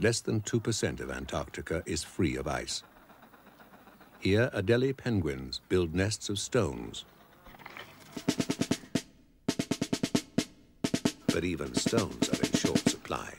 less than 2% of Antarctica is free of ice. Here, Adelie penguins build nests of stones. But even stones are in short supply.